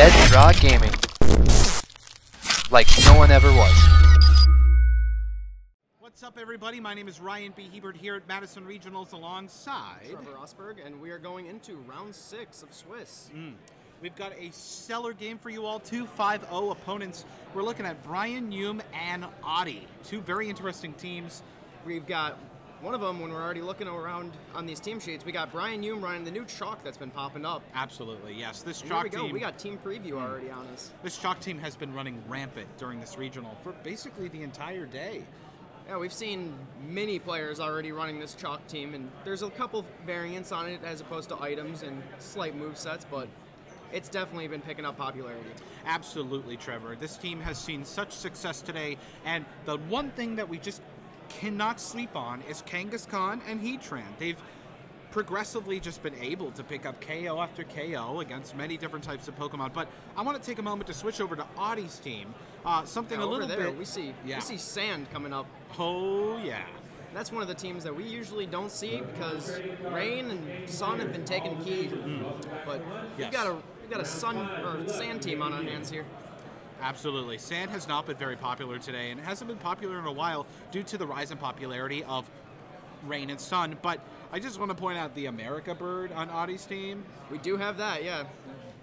Dead Draw Gaming. Like no one ever was. What's up, everybody? My name is Ryan B. Hebert here at Madison Regionals alongside. Trevor Rosberg, and we are going into round six of Swiss. Mm. We've got a stellar game for you all. Two 5 0 opponents. We're looking at Brian Hume and Audi. Two very interesting teams. We've got one of them, when we're already looking around on these team sheets, we got Brian Hume running the new chalk that's been popping up. Absolutely, yes. This chalk here we go. team. We got team preview hmm. already on us. This chalk team has been running rampant during this regional for basically the entire day. Yeah, we've seen many players already running this chalk team, and there's a couple variants on it as opposed to items and slight move sets, but it's definitely been picking up popularity. Absolutely, Trevor. This team has seen such success today, and the one thing that we just cannot sleep on is Kangaskhan and Heatran. They've progressively just been able to pick up KO after KO against many different types of Pokemon. But I want to take a moment to switch over to Audie's team. Uh, something Yeah, a little there, bit. we see yeah. we see sand coming up. Oh yeah. That's one of the teams that we usually don't see because rain and sun have been taking key. But Yes. we've got a we've got a sun or sand team on our hands here. Absolutely. Sand has not been very popular today, and it hasn't been popular in a while due to the rise in popularity of rain and sun. But I just want to point out the America bird on Audie's team. We do have that, yeah.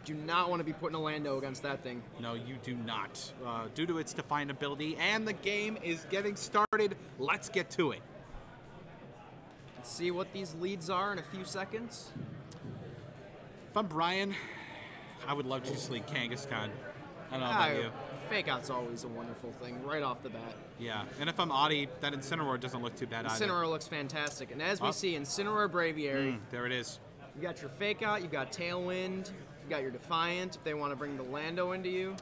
Do not want to be putting a Lando against that thing. No, you do not. Uh, due to its definability, and the game is getting started. Let's get to it. Let's see what these leads are in a few seconds. If I'm Brian, I would love to just lead Kangaskhan. I don't know about you. Fake out's always a wonderful thing right off the bat. Yeah, and if I'm Audie, that Incineroar doesn't look too bad either. Incineroar looks fantastic. And as we Oh. see, Incineroar Braviary, Mm, there it is. you got your fake out, you got Tailwind, you got your Defiant if they want to bring the Lando into you.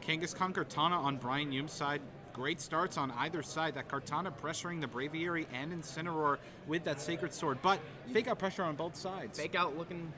Kangaskhan Kartana on Brian Hume's side. Great starts on either side. That Kartana pressuring the Braviary and Incineroar with that Sacred Sword. But fake out pressure on both sides. Fake out looking.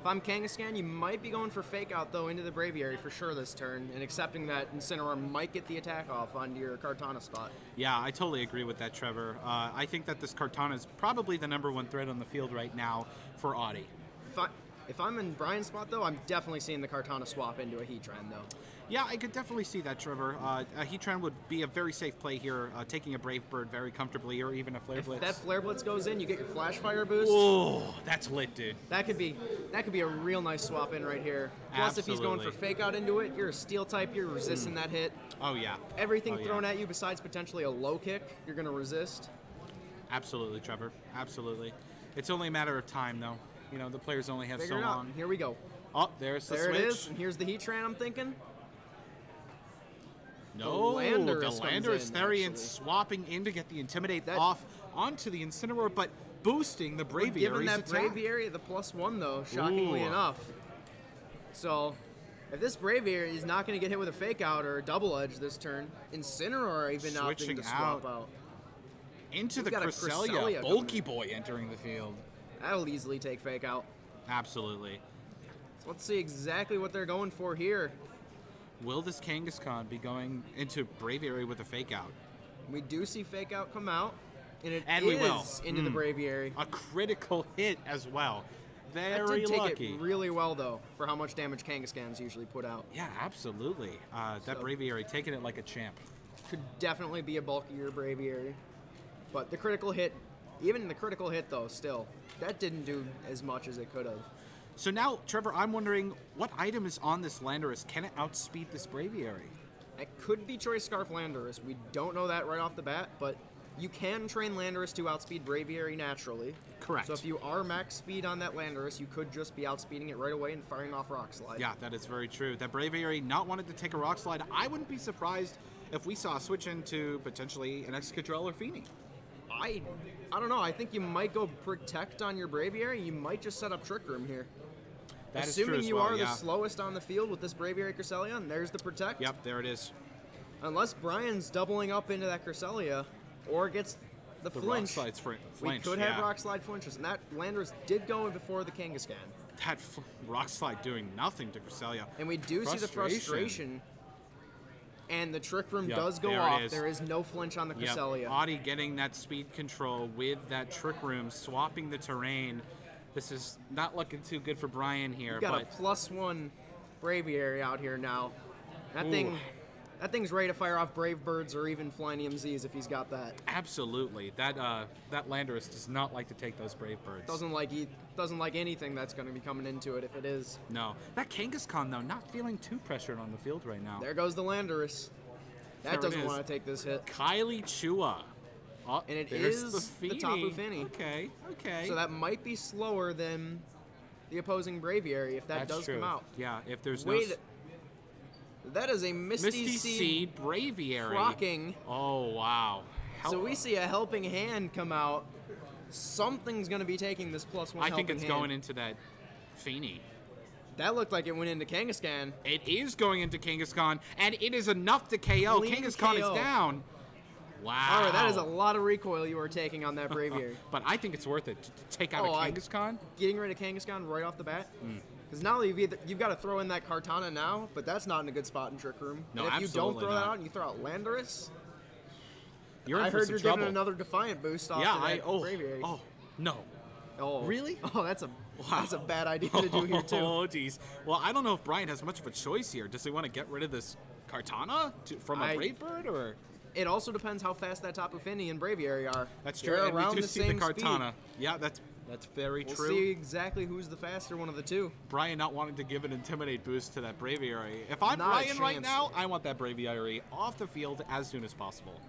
If I'm Kangaskhan, you might be going for fake out though into the Braviary for sure this turn, and accepting that Incineroar might get the attack off onto your Kartana spot. Yeah, I totally agree with that, Trevor. Uh, I think that this Kartana is probably the number one threat on the field right now for Audie. If, I, if I'm in Brian's spot though, I'm definitely seeing the Kartana swap into a Heatran though. Yeah, I could definitely see that, Trevor. Uh, a Heatran would be a very safe play here, uh, taking a Brave Bird very comfortably, or even a Flare Blitz. If Blitz. that Flare Blitz goes in, you get your Flash Fire boost. Oh, that's lit, dude. That could be that could be a real nice swap in right here. Plus, if he's going for fake out into it, you're a Steel type, you're resisting that hit. Oh yeah. Everything Oh, yeah. thrown at you besides potentially a low kick, you're gonna resist. Absolutely, Trevor. Absolutely. It's only a matter of time, though. You know, the players only have Figure so long. Here we go. Oh, there's the There switch. it is, and here's the Heatran. I'm thinking. No, the Landorus comes Therian swapping in to get the Intimidate That- off onto the Incineroar, but boosting the We're giving that attack. Braviary the plus one though, shockingly Ooh. enough. So, if this Braviary is not going to get hit with a fake out or a double edge this turn, Incineroar even opting Switching to swap out. out. Into the We've a Cresselia, Cresselia bulky boy entering the field. That'll easily take fake out. Absolutely. So let's see exactly what they're going for here. Will this Kangaskhan be going into Braviary with a fake out? We do see fake out come out, and it is And we will. into the Mm. Braviary. A critical hit as well. That Very did take lucky. it really well though, for how much damage Kangaskhan's usually put out. yeah, absolutely. Uh, that So- Braviary taking it like a champ. Could definitely be a bulkier Braviary. But the critical hit, even the critical hit though, still, that didn't do as much as it could have. So now, Trevor, I'm wondering what item is on this Landorus? Can it outspeed this Braviary? It could be Choice Scarf Landorus. We don't know that right off the bat, but you can train Landorus to outspeed Braviary naturally. Correct. So if you are max speed on that Landorus, you could just be outspeeding it right away and firing off Rock Slide. Yeah, that is very true. That Braviary not wanted to take a rock slide. I wouldn't be surprised if we saw a switch into potentially an Excadrill or Fini. I, I don't know. I think you might go Protect on your Braviary. You might just set up Trick Room here. That Assuming you well, are the slowest on the field with this Braviary Cresselia, and there's the Protect. Yep, there it is. Unless Brian's doubling up into that Cresselia, or gets the, The flinch. rock fr- we flinch, could yeah. have rock slide flinches, and that Landorus did go in before the Kangaskhan. That f- rock slide doing nothing to Cresselia. And we do see the Frustration. And the trick room Yep, does go there off. is. There is no flinch on the Yep, Cresselia. Audie getting that speed control with that trick room, swapping the terrain. This is not looking too good for Brian here, You've got but a plus one Braviary out here now. That Ooh. thing, that thing's ready to fire off Brave Birds or even Flyinium Zs if he's got that. Absolutely. That uh, that Landorus does not like to take those brave birds. Doesn't like he doesn't like anything that's going to be coming into it if it is. No. That Kangaskhan though, not feeling too pressured on the field right now. There goes the Landorus. That it doesn't want to take this hit. Kylie Chua. Oh, And it is the, the Fini. Tapu Fini. Okay, okay. So that might be slower than the opposing Braviary if that That's does true. come out. Yeah, if there's Wait, no s- that is a Misty, Misty Seed Seed Braviary. rocking. Oh wow. How- So we see a helping hand come out. Something's going to be taking this plus one. I think it's hand. going into that Fini. That looked like it went into Kangaskhan. It is going into Kangaskhan, and it is enough to KO. Clean Kangaskhan KO. is down. Wow. All right, that is a lot of recoil you are taking on that Braviary. But I think it's worth it to to take out Oh, a I- Kangaskhan. Getting rid of Kangaskhan right off the bat. Because now you've either, you've got to throw in that Kartana now, but that's not in a good spot in Trick Room. No, and if you don't throw that out and you throw out Landorus, You're in I for heard you're trouble. giving another Defiant boost off yeah, I oh Braviary. oh no. Oh. Really? Oh, that's a that's a bad idea to do here too. Oh, geez. Well, I don't know if Brian has much of a choice here. Does he want to get rid of this Kartana to, from a I- Brave Bird, or It also depends how fast that Tapu Fini and Braviary are. that's true? They're and around we do the see same the Kartana. Speed. Yeah, that's that's very We'll true. see exactly who's the faster one of the two. Brian not wanting to give an intimidate boost to that Braviary. If I'm Not Brian right now, I want that Braviary off the field as soon as possible.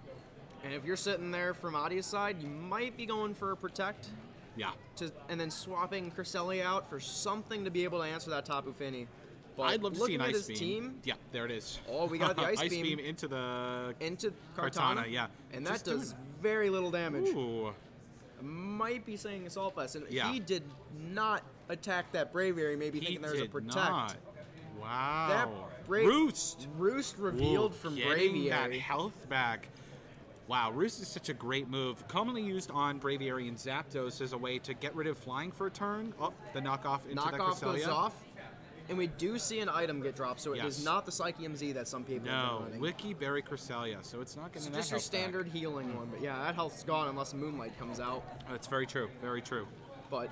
And if you're sitting there from Adia's side, you might be going for a protect, Yeah. to, and then swapping Cresselia out for something to be able to answer that Tapu Fini. But I'd love to see an ice beam. team Yeah, there it is. Oh, we got the ice beam. into the into Kartana, Kartana, yeah. and that Just doing- does very little damage. Ooh. Might be saying Assault Vest, and Yeah. he did not attack that Braviary, maybe He thinking there was a protect. not. Wow. That Bra- Roost. Roost revealed Ooh, from getting that health back. Wow, Roost is such a great move. Commonly used on Braviary and Zapdos as a way to get rid of flying for a turn. Oh, the knockoff into that Knockoff goes Cresselia. off, and we do see an item get dropped, so it is Yes. not the Psychium Z that some people have No, been running. Wiki Berry Cresselia, so it's not It's getting just your standard healing one, but yeah, that health's gone unless Moonlight comes out. Back. That's very true. Very true. But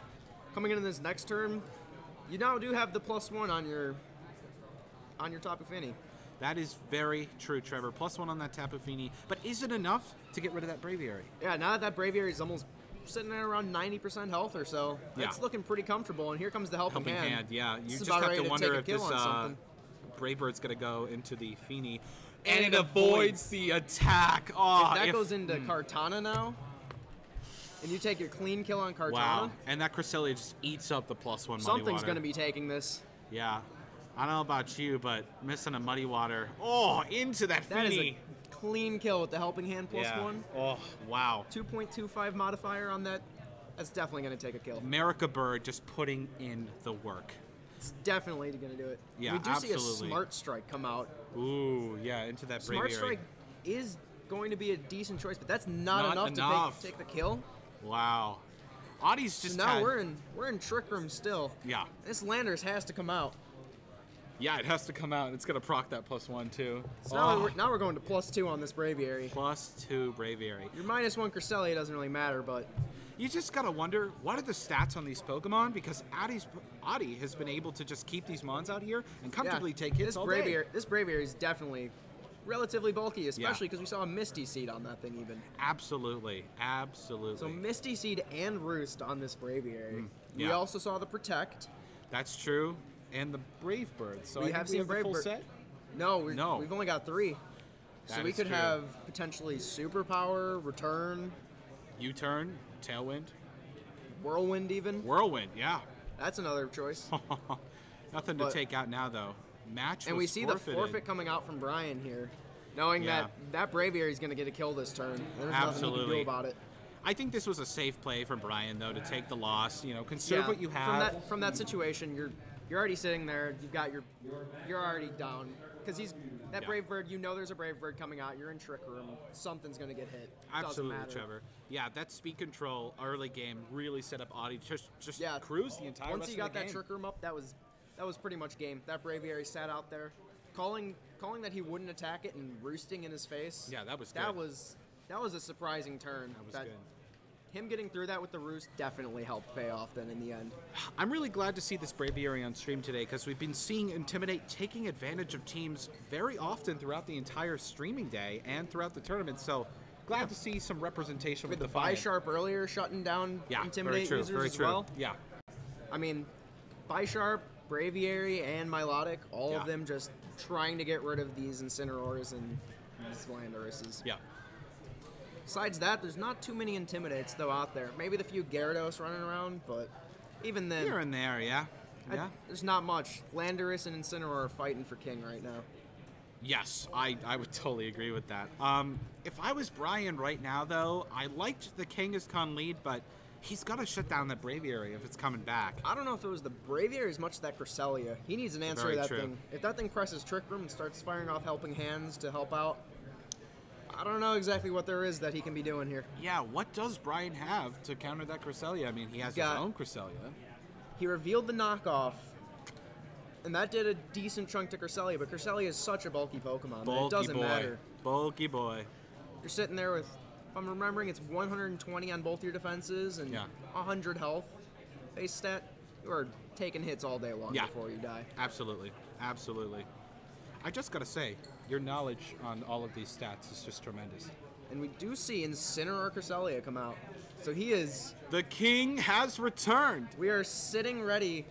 coming into this next turn, you now do have the plus one on your on your Tapu Fini. That is very true, Trevor. Plus one on that Tapu Fini. But is it enough to get rid of that Braviary? Yeah, now that that Braviary is almost sitting at around 90% health or so, Yeah. it's looking pretty comfortable. And here comes the helping, Helping hand, yeah. You is just have to wonder if this uh. Brave Bird's going to go into the Fini. And And, it avoids the attack. Oh, If that if- goes into Kartana now, and you take your clean kill on Kartana, Wow. And that Cresselia just eats up the plus one something's going to be taking this. Yeah. I don't know about you, but missing a muddy water. Oh, into that That a clean kill with the helping hand plus yeah. one. Oh, wow. 2.25 modifier on that. That's definitely going to take a kill. America Bird just putting in the work. It's definitely going to do it. Yeah, we do see a. Smart Strike come out. Ooh, yeah, into that Smart. Strike is going to be a decent choice, but that's not, Not enough, enough. to take, take the kill. Wow. Audie's just So now we're in we're in Trick Room still. Yeah. This Landorus has to come out. Yeah, it has to come out. and It's gonna proc that plus one too. So now, Oh, we're, now we're going to plus two on this Braviary. plus two Braviary. Your minus one Cresselia doesn't really matter, but You just gotta wonder what are the stats on these Pokemon because Addie's Addie has been able to just keep these mons out here and comfortably yeah, take hits this all Braviary, day. This Braviary is definitely relatively bulky, especially because we saw a Misty Seed on that thing even. Absolutely, absolutely. So Misty Seed and Roost on this Braviary. We Mm, yeah. also saw the Protect. That's true. And the Brave Bird. So We I have think we seen have the Brave full Bird. set. No, we No. we've only got three. so we could true. have potentially Superpower, Return, U-turn, Tailwind, Whirlwind even. Whirlwind. Yeah. That's another choice. Nothing to take out now though. Match and we see forfeited. the forfeit coming out from Brian here, knowing Yeah. that that Braviary is going to get a kill this turn. There's nothing he can Absolutely. do about it. I think this was a safe play from Brian though to take the loss. You know, conserve Yeah, what you From have. that from that situation, you're you're already sitting there. You've got your you're already down because he's that Yeah. brave bird. You know there's a brave bird coming out. You're in trick room. Something's going to get hit. Absolutely. Trevor. Yeah, that speed control early game really set up Audie just just Yeah, cruise the entire Once he got that game. trick room up, that was that was pretty much game. That braviary sat out there, calling calling that he wouldn't attack it and roosting in his face. Yeah, that was that good. was that was a surprising turn. That was good. Him getting through that with the roost definitely helped pay off then in the end. I'm really glad to see this Braviary on stream today because we've been seeing Intimidate taking advantage of teams very often throughout the entire streaming day and throughout the tournament. So glad to see some representation with, With the buy sharp earlier shutting down Yeah, intimidate very true. users as true. well. Yeah, I mean, Bisharp, Braviary, and Milotic, all Yeah. of them just trying to get rid of these Incineroars and these Landorus's. yeah. Besides that, there's not too many Intimidates though out there. Maybe the few Gyarados running around, but even then, Here and there, yeah. I- Yeah. there's not much. Landorus and Incineroar are fighting for king right now. Yes, I, I would totally agree with that. Um, if I was Brian right now, though, I liked the Kangaskhan lead, but he's got to shut down that Braviary if it's coming back. I don't know if it was the Braviary as much as that Cresselia. He needs an answer Very to that true. thing. If that thing presses Trick Room and starts firing off helping hands to help out, I don't know exactly what there is that he can be doing here. Yeah, what does Brian have to counter that Cresselia? I mean, he has Got- his own Cresselia. He revealed the knockoff, and that did a decent chunk to Cresselia, but Cresselia is such a bulky Pokemon Bulky it doesn't boy. matter. Bulky boy. You're sitting there with, if I'm remembering, it's 120 on both your defenses and Yeah. 100 health base stat. You are taking hits all day long Yeah. before you die. Absolutely. Absolutely. I just got to say, your knowledge on all of these stats is just tremendous. And we do see Incineroar Cresselia come out. So he is The king has returned. We are sitting ready.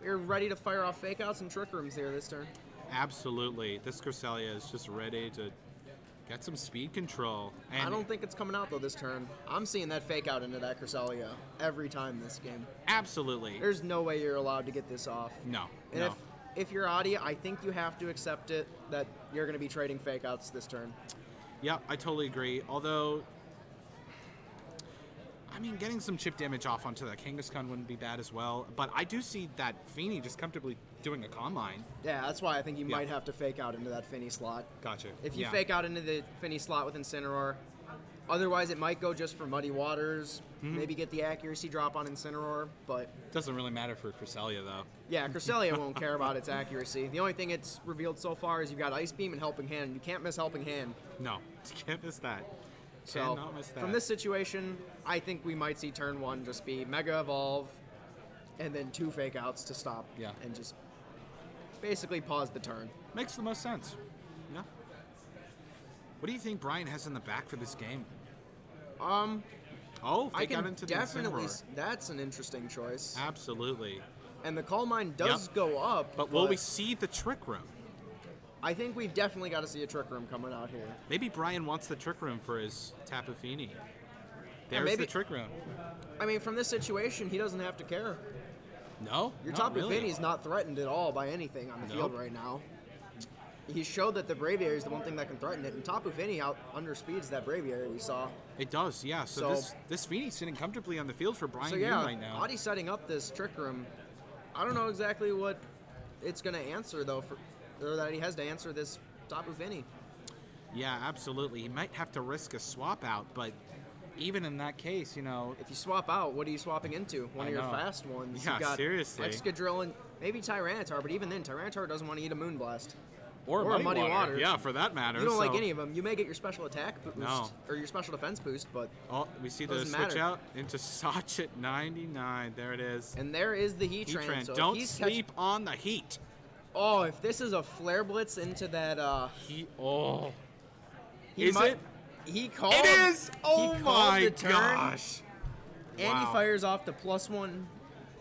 We are ready to fire off fake outs and trick rooms here this turn. Absolutely. This Cresselia is just ready to get some speed control. And I don't think it's coming out though this turn. I'm seeing that fake out into that Cresselia every time this game. Absolutely. There's no way you're allowed to get this off. no. And no. if if you're Audi, I think you have to accept it that you're going to be trading fake outs this turn. Yeah, I totally agree. Although, I mean, getting some chip damage off onto that Kangaskhan wouldn't be bad as well. But I do see that Fini just comfortably doing a calm mind. Yeah, that's why I think you Yeah. might have to fake out into that Finny slot. Gotcha. If you Yeah. fake out into the Finny slot with Incineroar, otherwise it might go just for Muddy Waters, Mm-hmm. maybe get the accuracy drop on Incineroar, but doesn't really matter for Cresselia though. Yeah, Cresselia won't care about its accuracy. The only thing it's revealed so far is you've got Ice Beam and Helping Hand. You can't miss Helping Hand. No, you can't miss that. So Cannot miss that. from this situation, I think we might see turn one just be Mega Evolve, and then two Fake Outs to stop. Yeah. And just basically pause the turn. makes the most sense. Yeah. What do you think Brian has in the back for this game? Um, Oh, I can into the definitely. S- That's an interesting choice. Absolutely. And the calm mind does Yep. go up. But will we see the trick room? I think we've definitely got to see a Trick Room coming out here. Maybe Brian wants the trick room for his Tapu Fini. There's maybe- the trick room. I mean, from this situation, he doesn't have to care. No, Your top really. Vinny's not threatened at all by anything on the field right now. He showed that the Braviary is the one thing that can threaten it, and Tapu Fini out underspeeds that Braviary we saw. It does, yeah. So, So- this this Fini's sitting comfortably on the field for Brian so yeah, right now. Audie's setting up this trick room. I don't know exactly what it's going to answer though, for, or that he has to answer this Tapu Fini. Yeah, absolutely. He might have to risk a swap out, but even in that case, you know, If you swap out, what are you swapping into? One I of your know. fast ones. Yeah, you got seriously. Excadrill and maybe Tyranitar, but even then, Tyranitar doesn't want to eat a Moonblast. Or, Or Muddy Water. Yeah, for that matter. You don't like any of them. You may get your special attack boost No. or your special defense boost, but Oh, we see the switch matter. out into Sachet 99. There it is. and there is the Heat. Trend. So Don't sleep on the heat. Oh, if this is a flare blitz into that, uh, He oh, he Is might, it? He called. it is. Oh my gosh! And Wow. he fires off the plus one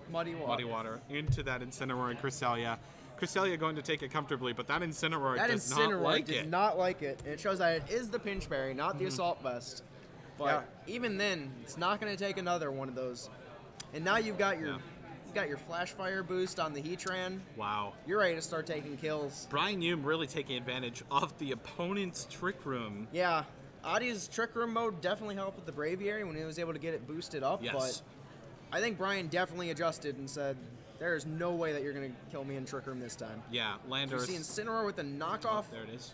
muddy water. Muddy water into that Incineroar and Cresselia. Cresselia going to take it comfortably, but that Incineroar That does Incineroar not like did it. not like it. And it shows that it is the pinch berry, not the mm-hmm. assault vest. But even then, it's not going to take another one of those. And now you've got your Yeah. you've got your flash fire boost on the Heatran. Wow. You're ready to start taking kills. Brian Hume really taking advantage of the opponent's trick room. Yeah, Adi's trick room mode definitely helped with the Braviary when he was able to get it boosted up. Yes. But I think Brian definitely adjusted and said, "There is no way that you're going to kill me in trick room this time." Yeah, You Landorus. see Incineroar with a knockoff. There it is.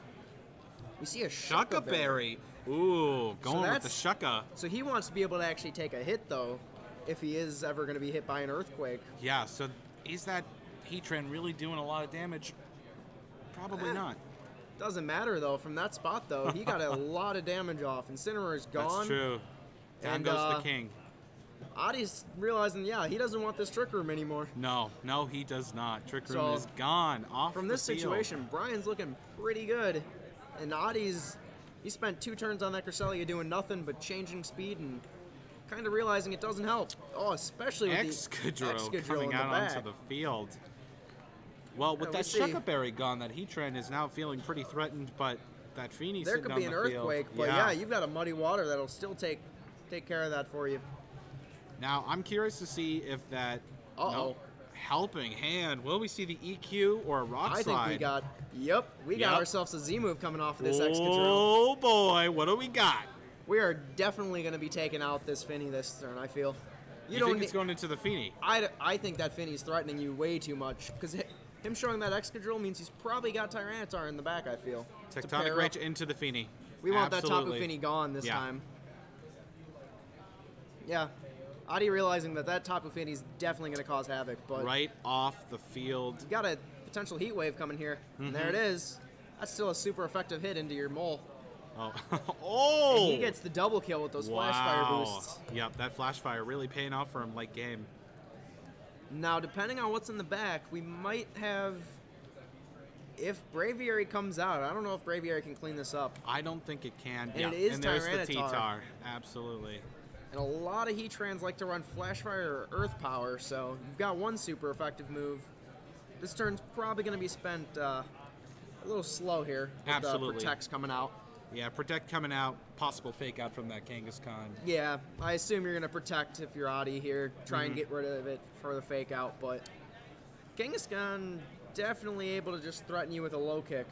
We see a Shuca Shuca Berry. Berry. Ooh, going with the Shuca. So he wants to be able to actually take a hit though, if he is ever going to be hit by an earthquake. Yeah, so is that Heatran really doing a lot of damage? Probably Eh, not. Doesn't matter though. From that spot though, he got a lot of damage off. Incineroar's gone. That's true. Down And, goes uh, the king. Adi's realizing, yeah, he doesn't want this trick room anymore. No, no, he does not. Trick room So, is gone off From this field. situation, Brian's looking pretty good, and Adi's he spent two turns on that Cresselia doing nothing but changing speed and kind of realizing it doesn't help. Oh, especially with Excadrill the Excadrill coming in the out onto the field. Well, with Yeah, that. Shuca Berry gone, that Heatran is now feeling pretty threatened, but that Fini There could be an the earthquake, field. but yeah. you've got a muddy water that'll still take take care of that for you. Now, I'm curious to see if that helping hand, will we see the EQ or a rock I slide? think we got yep, we got ourselves a Z move coming off of this Excadrill. Oh boy, what do we got? We are definitely going to be taking out this Finny this turn. I feel. You, don't. think it's going into the Finny? I, I think that Finny's threatening you way too much because him showing that Excadrill means he's probably got Tyranitar in the back. I feel. Tectonic Rage into the Fini. We want Absolutely. that Tapu Fini gone this Yeah. time. Yeah. Adi realizing that that Tapu is definitely going to cause havoc, but Right off the field. you got a potential heat wave coming here. And there it Mm-hmm. That's still a super effective hit into your mole. Oh, oh! And he gets the double kill with those flash fire boosts. Yep, that flash fire really paying off for him late game. Now, depending on what's in the back, we might have. If Braviary comes out, I don't know if Braviary can clean this up. I don't think it can. And yeah, it is and there's the Tyranitar. T-Tar. Absolutely. And a lot of Heatrans like to run Flash Fire or Earth Power, so you've got one super effective move. This turn's probably going to be spent uh, a little slow here. With Absolutely. The Protects coming out. Yeah, protect coming out. Possible fake out from that Kangaskhan. Yeah, I assume you're going to protect if you're Adi here. Try Mm-hmm. and get rid of it for the fake out, but Kangaskhan definitely able to just threaten you with a low kick.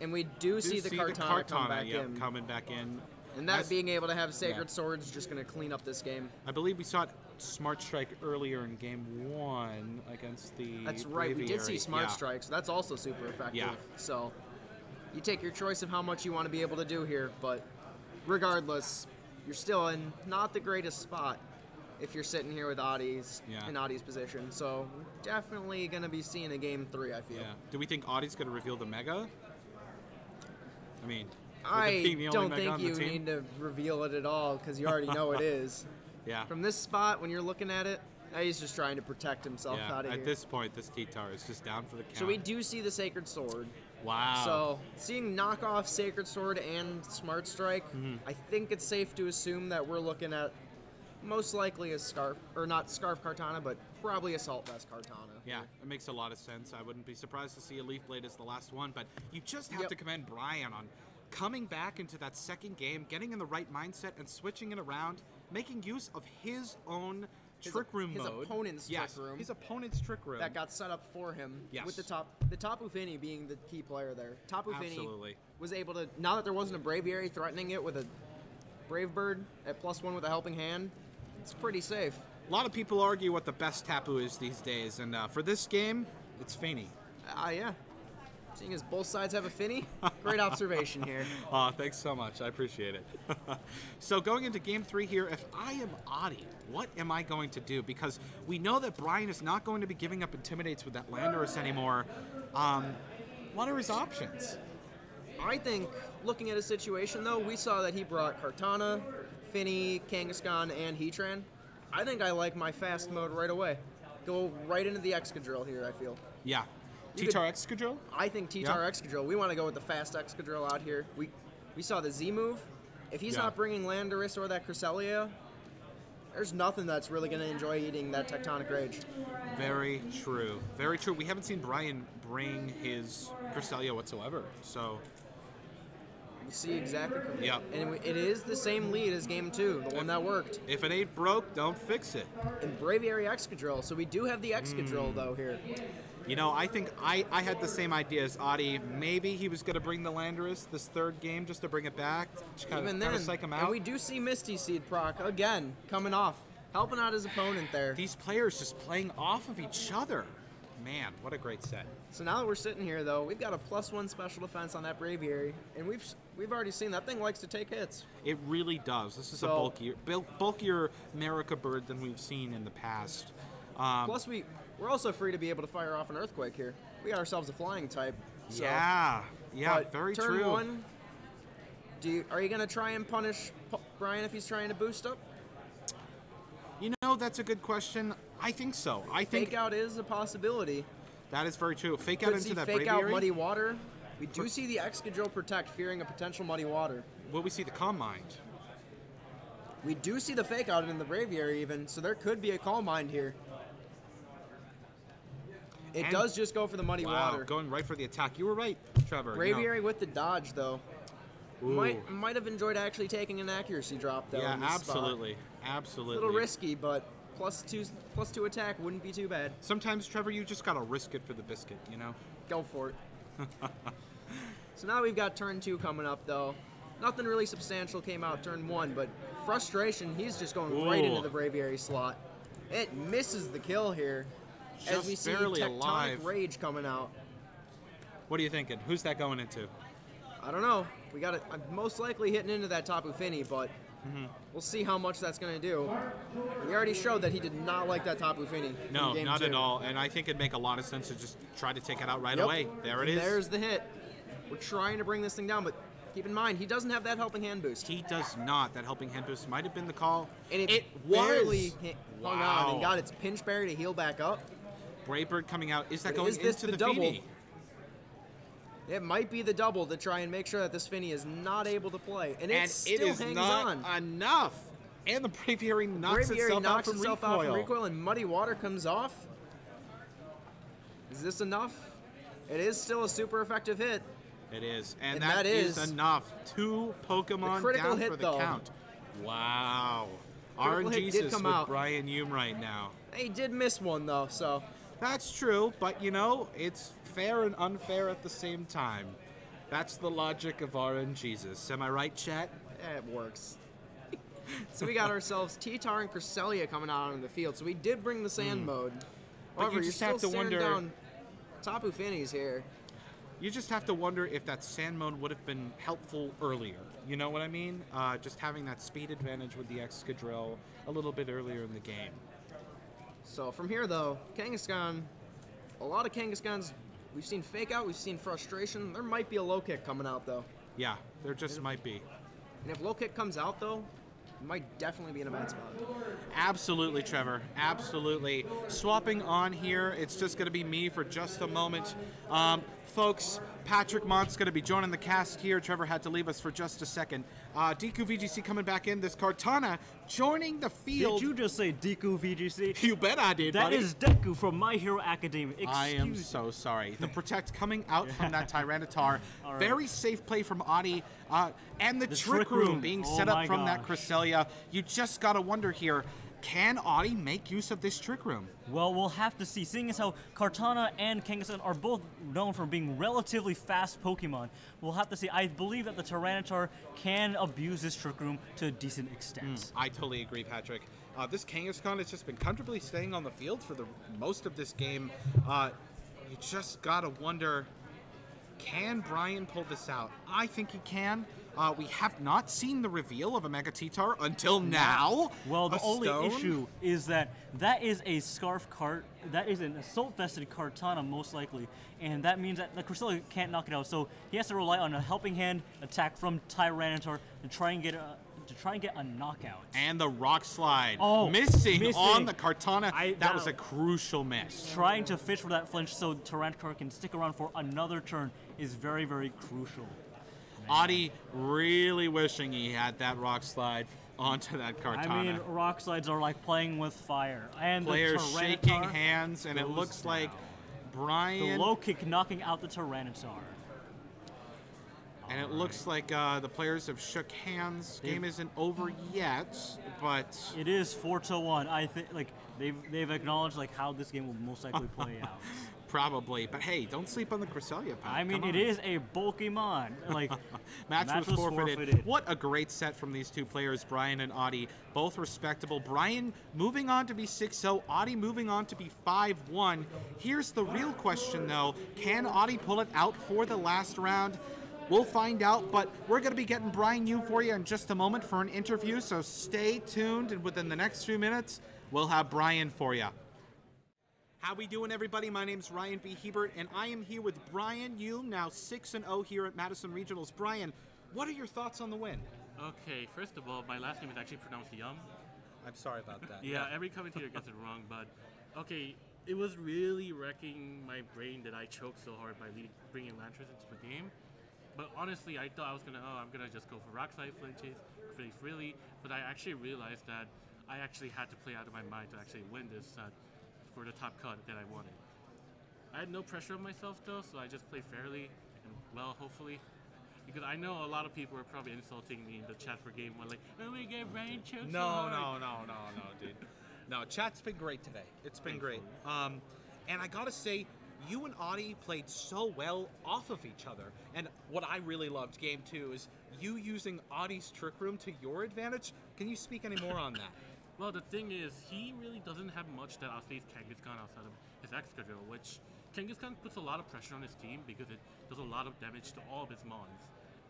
And we do, Do see the Kartana, come back yep, in. coming back in. And that being able to have Sacred Yeah. Swords is just going to clean up this game. I believe we saw it Smart Strike earlier in game one against the. That's right. We did see Smart Yeah. Strikes. That's also super effective. Yeah. So you take your choice of how much you want to be able to do here, but regardless, you're still in not the greatest spot if you're sitting here with Adi's Yeah. in Adi's position. So definitely going to be seeing a game three. I feel. Yeah. Do we think Audie's going to reveal the Mega? I mean, I being the only don't think you need to reveal it at all because you already know it is. Yeah. From this spot, when you're looking at it, he's just trying to protect himself yeah. out of At here. this point, this T-Tar is just down for the count. so we do see the Sacred Sword. Wow. So, seeing knockoff Sacred Sword and Smart Strike, Mm-hmm. I think it's safe to assume that we're looking at most likely a Scarf, or not Scarf Kartana, but probably Assault Vest Kartana. Yeah, it makes a lot of sense. I wouldn't be surprised to see a Leaf Blade as the last one, but you just have Yep. to commend Brian on coming back into that second game, getting in the right mindset, and switching it around, making use of his own His trick room his mode. opponent's yes, trick room. His opponent's trick room. That got set up for him Yes. with the top, the Tapu Fini being the key player there. Tapu Fini Absolutely. was able to, now that there wasn't a Braviary threatening it with a Brave Bird at plus one with a helping hand, it's pretty safe. a lot of people argue what the best Tapu is these days, and uh, for this game, it's Faney. Ah, yeah. Seeing as both sides have a Fini, great observation here. Aw, thanks so much. I appreciate it. so going into game three here, if I am Adi, what am I going to do? Because we know that Brian is not going to be giving up Intimidates with that Landorus anymore. Um, what are his options? I think, looking at his situation though, we saw that he brought Kartana, Finny, Kangaskhan, and Heatran. I think I like my fast mode right away. Go right into the Excadrill here, I feel. Yeah. T-Tar Excadrill? I think T-Tar Yeah. Excadrill, we want to go with the fast Excadrill out here. We we saw the Z move. If he's Yeah. not bringing Landorus or that Cresselia, there's nothing that's really going to enjoy eating that Tectonic Rage. Very true. Very true. We haven't seen Brian bring his Cresselia whatsoever. So, You see exactly. Yeah. And it- is the same lead as game two, the one that worked. if it ain't broke, don't fix it. And Braviary Excadrill. So we do have the Excadrill hmm. though here. You know, I think I, I had the same idea as Adi. Maybe he was going to bring the Landorus this third game just to bring it back, to kind Even of, then, kind of psych him and out. we do see Misty Seed proc again coming off, helping out his opponent there. These players just playing off of each other. Man, what a great set. So now that we're sitting here, though, we've got a plus one special defense on that Braviary, and we've we've already seen that thing likes to take hits. It really does. This is a bulkier, bulkier America bird than we've seen in the past. Um, Plus, we we're also free to be able to fire off an earthquake here. We got ourselves a flying type. So, yeah, yeah, but very turn true. one, Do you, are you gonna try and punish P- Brian if he's trying to boost up? You know, that's a good question. I think so. I think Fake out is a possibility. that is very true. Fake out into that fake out muddy water. We do see the Excadrill protect, fearing a potential muddy water. Will we see the calm mind? We do see the fake out in the Braviary even, so there could be a Calm Mind here. It And- does just go for the muddy Wow, water. going right for the attack. You were right, Trevor. Braviary with the dodge though. Ooh. Might might have enjoyed actually taking an accuracy drop though. yeah, this spot. absolutely, A little risky, but plus two plus two attack wouldn't be too bad. Sometimes, Trevor, you just gotta risk it for the biscuit. You know. Go for it. so now we've got turn two coming up though. Nothing really substantial came out turn one, but frustration, he's just going right into the Braviary slot. It misses the kill here. As we see barely Tectonic alive. Rage coming out. What are you thinking? Who's that going into? I don't know. We got it. I'm most likely hitting into that Tapu Fini, but Mm-hmm. we'll see how much that's going to do. We already showed that he did not like that Tapu Fini. in No, not two. at all. And I think it'd make a lot of sense to just try to take it out right Yep. away. There it is. There's the hit. We're trying to bring this thing down, but keep in mind he doesn't have that helping hand boost. He does not. That helping hand boost might have been the call. And it, it barely was. hung Wow. on and got its pinch berry to heal back up. Brave Bird coming out. Is that But going is this into the the, double? Fini? It might be the double to try and make sure that this Fini is not able to play, and it And still it is hangs not on. enough. And the Braviary knocks Braviary itself knocks out from itself recoil. out from recoil, and muddy water comes off. Is this enough? It is still a super effective hit. It is, and, And that that is, is- enough. Two Pokemon critical down hit, for the though. count. Wow. Critical hit did RNGesus come with out. Brian Hume right now. He did miss one though, so That's true, but you know, it's fair and unfair at the same time. That's the logic of RNGesus. Am I right, chat? it works. so we got ourselves T-Tar and Cresselia coming out on the field. So we did bring the sand mode. Hmm. But you However, just are have to staring wonder- down Tapu Finis here. You just have to wonder if that sand mode would have been helpful earlier. You know what I mean? Uh, just having that speed advantage with the Excadrill a little bit earlier in the game. So from here though, Kangaskhan, a lot of Kangaskhan's, we've seen fake out, we've seen frustration. There might be a low kick coming out though. Yeah, there just might be. And if low kick comes out though, it might definitely be in a bad spot. Absolutely, Trevor. Absolutely. Swapping on here, it's just going to be me for just a moment. Um, folks, Patrick Mont's going to be joining the cast here. Trevor had to leave us for just a second. Uh, Deku VGC coming back in. This Kartana joining the field. Did you just say Deku VGC? You bet I did, That buddy. is Deku from My Hero Academia. Excuse I am so sorry. The protect coming out from that Tyranitar. Right. Very safe play from Adi. Uh, and the, The trick, Trick room, Room. being Oh set up from that gosh. Cresselia. You just gotta wonder here, can Adi make use of this trick room? Well, we'll have to see. Seeing as how Kartana and Kangaskhan are both known for being relatively fast Pokemon, we'll have to see. I believe that the Tyranitar can abuse this Trick Room to a decent extent. I totally agree, Patrick. Uh, this Kangaskhan has just been comfortably staying on the field for the most of this game. Uh, you just gotta wonder, can Brian pull this out? I think he can. Uh, we have not seen the reveal of a Mega T-Tar until now. Well, the A only stone? issue is that that is a Scarf cart. That is an assault-vested Kartana, most likely, and that means that the Cresselia can't knock it out. So he has to rely on a helping hand attack from Tyranitar to try and get a to try and get a knockout. And the rock slide. Oh, missing, missing. on the Kartana. I- that that- was a crucial miss. Trying to fish for that flinch so Tyranitar can stick around for another turn is very, very crucial. Adi really wishing he had that rock slide onto that Kartana. I mean, rock slides are like playing with fire, and Players the shaking hands, and it looks like Brian. the low kick knocking out the Tyranitar. and it looks like uh, the players have shook hands. Game isn't over yet, but It is four to one. I think like they've they've acknowledged like how this game will most likely play out. Probably. But hey, don't sleep on the Cresselia. Pat. I mean, it is it on. is a Pokemon. Like Match, Match was, was forfeited. forfeited. What a great set from these two players, Brian and Audie. Both respectable. Brian moving on to be 6 0, Audie moving on to be 5 1. Here's the real question, though can Audie pull it out for the last round? We'll find out, but we're going to be getting Brian Yu for you in just a moment for an interview, so stay tuned, and within the next few minutes, we'll have Brian for you. How we doing, everybody? My name's Ryan B. Hebert, and I am here with Brian Hume, now 6 and 0 here at Madison Regionals. Brian, What are your thoughts on the win? Okay, first of all, my last name is actually pronounced Yum. I'm sorry about that. Yeah, every commentator gets it wrong, but okay, it was really wrecking my brain that I choked so hard by leading, bringing Lantras into the game. But honestly, I thought I was gonna, oh, I'm gonna just go for rock side flinches, play freely. But I actually realized that I actually had to play out of my mind to actually win this set for the top cut that I wanted. I had no pressure on myself though, so I just played fairly and well, hopefully. Because I know a lot of people are probably insulting me in the chat for game one, like, oh, we get rain No, no, no, no, no, dude. No, chat's been great today. It's been great. Um, and I gotta say, you and Audie played so well off of each other. And what I really loved game two is you using Audie's trick room to your advantage. Can you speak any more on that? Well, the thing is, he really doesn't have much that outstays Kangaskhan outside of his Excadrill, which Kangaskhan puts a lot of pressure on his team because it does a lot of damage to all of his mons,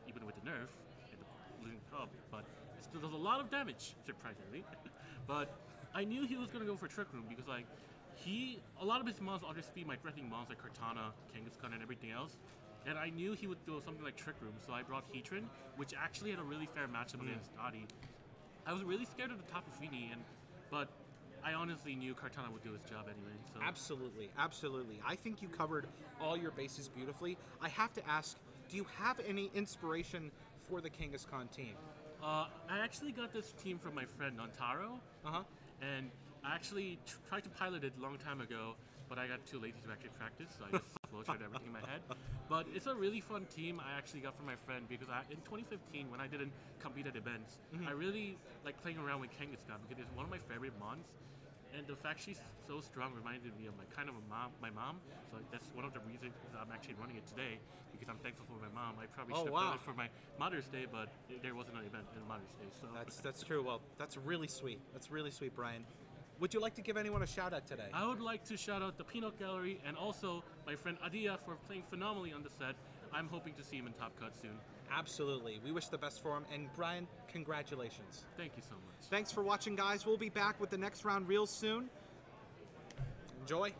even with the nerf and the losing hub, but it still does a lot of damage, surprisingly. but I knew he was going to go for Trick Room because, like, he, a lot of his mons underspeed my threatening mons like Kartana, Kangaskhan, and everything else. And I knew he would do something like Trick Room, so I brought Heatran, which actually had a really fair matchup mm. against Adi. I was really scared of the Tapu Fini, and but I honestly knew Kartana would do his job anyway. So Absolutely, absolutely. I think you covered all your bases beautifully. I have to ask, do you have any inspiration for the Kangaskhan team? uh, I actually got this team from my friend Nontaro, Uh huh. and I actually tr- tried to pilot it a long time ago, but I got too lazy to actually practice, so I just flowcharted everything in my head. But it's a really fun team I actually got from my friend because I, in 2015, when I didn't compete at events, mm-hmm. I really like playing around with Kangaskhan because it's one of my favorite mons. And the fact she's so strong reminded me of my kind of a mom, my mom. So that's one of the reasons I'm actually running it today because I'm thankful for my mom. I probably Oh, should have wow. done it for my Mother's Day, but there wasn't an event in Mother's Day. So That's that's true. Well, that's really sweet. That's really sweet, Brian. Would you like to give anyone a shout out today? I would like to shout out the Peanut Gallery and also my friend Adia for playing phenomenally on the set. I'm hoping to see him in Top Cut soon. Absolutely. We wish the best for him. And Brian, congratulations. Thank you so much. Thanks for watching, guys. We'll be back with the next round real soon. Enjoy.